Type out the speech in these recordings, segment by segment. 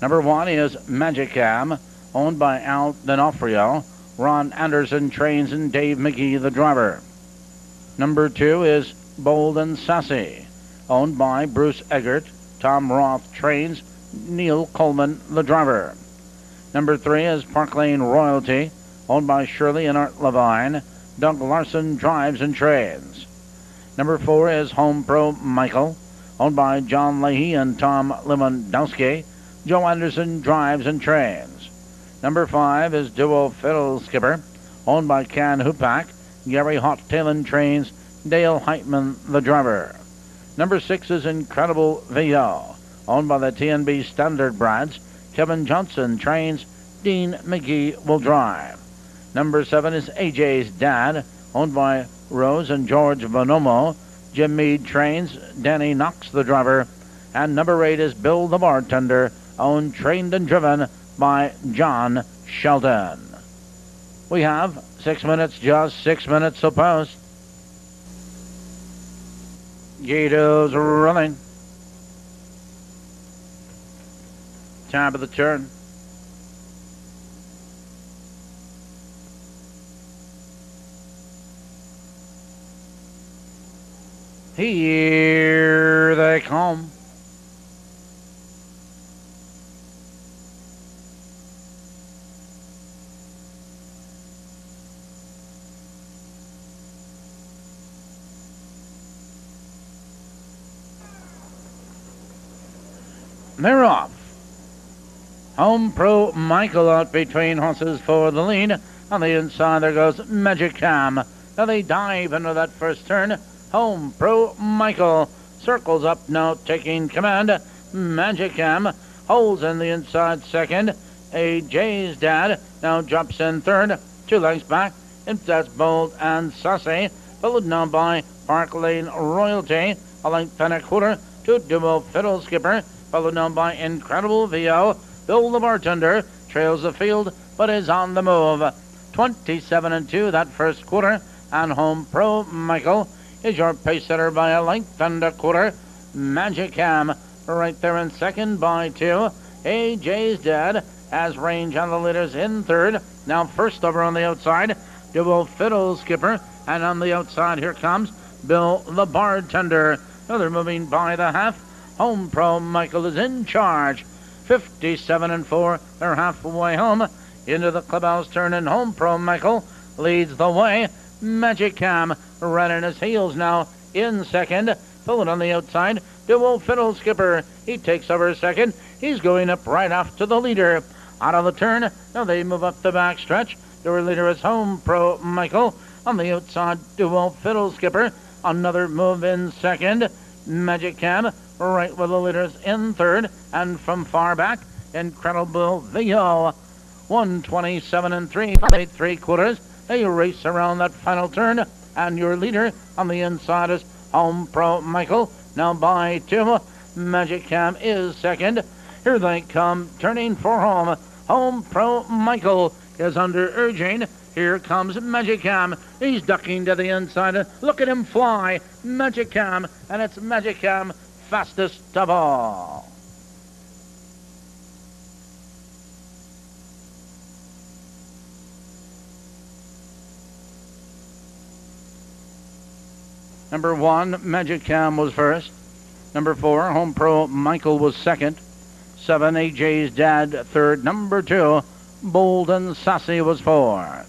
Number one is Magicam, owned by Al D'Onofrio. Ron Anderson trains and Dave Magee, the driver. Number two is Bold and Sassy, owned by Bruce Eggert. Tom Roth trains Neil Coleman, the driver. Number three is Park Lane Royalty, owned by Shirley and Art Levine. Doug Larson drives and trains. Number four is Home Pro Michael, owned by John Leahy and Tom Lewandowski. Joe Anderson drives and trains. Number five is Duo Fiddle Skipper, owned by Can Hupak. Gary Hot-Tailin trains Dale Heitman, the driver. Number six is Incredible VO, owned by the TNB Standardbreds. Kevin Johnson trains. Dean McGee will drive. Number seven is AJ's dad, owned by Rose and George Bonomo. Jim Mead trains. Danny Knox, the driver. And number eight is Bill the bartender, owned, trained, and driven by John Shelton. We have six minutes, just six minutes to post. Gato's running. Top of the turn. Here they come. They're off. Home Pro Michael out between horses for the lead. On the inside there goes Magic Cam. Now they dive into that first turn. Home Pro Michael circles up now taking command. Magic Cam holds in the inside second. AJ's dad now drops in third. Two legs back. If that's bold and sassy. Followed now by Park Lane Royalty. A length and a quarter to Duo Fiddle Skipper followed now by Incredible VO. Bill the bartender trails the field but is on the move. 27 and 2 that first quarter. And home pro Michael is your pace setter by a length and a quarter. Magic Cam right there in second by two. AJ's dad has range on the leaders in third. Now first over on the outside, Duo Fiddle Skipper. And on the outside here comes Bill the bartender. Now they're moving by the half. Home Pro Michael is in charge. 57 and 4. They're halfway home. Into the clubhouse turn, and Home Pro Michael leads the way. Magic Cam on his heels now in second. Pulling on the outside. Duo Fiddle Skipper. He takes over second. He's going up right after the leader. Out of the turn. Now they move up the back stretch. Their leader is Home Pro Michael. On the outside, Duo Fiddle Skipper. Another move in second. Magic Cam right with the leaders in third, and from far back, Incredible VO. 127 and 3, eight three quarters. They race around that final turn, and your leader on the inside is Home Pro Michael. Now by two, Magic Cam is second. Here they come, turning for home. Home Pro Michael is under urging. Here comes Magic Cam. He's ducking to the inside. Look at him fly. Magic Cam, and it's Magic Cam fastest of all. Number one, Magic Cam was first. Number four, Home Pro Michael was second. Seven, AJ's dad third. Number two, Bold and Sassy was fourth.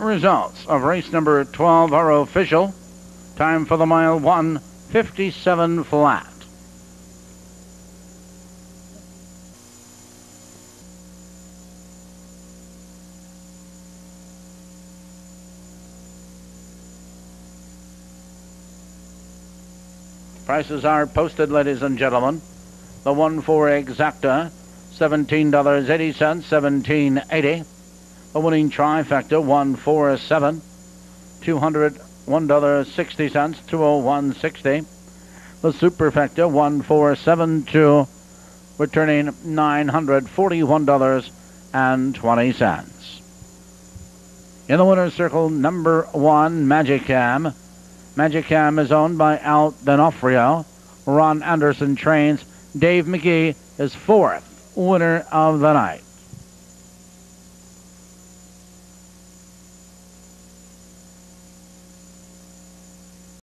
Results of race number 12 are official. Time for the mile 157 flat. Prices are posted, ladies and gentlemen. The one for exacta, $17.80, $17.80. The winning trifecta, 147, $201.60, 201.60. The superfecta, 1472, returning $941.20. In the winner's circle, number one, Magicam. Magicam is owned by Al D'Onofrio. Ron Anderson trains. Dave Magee is fourth winner of the night.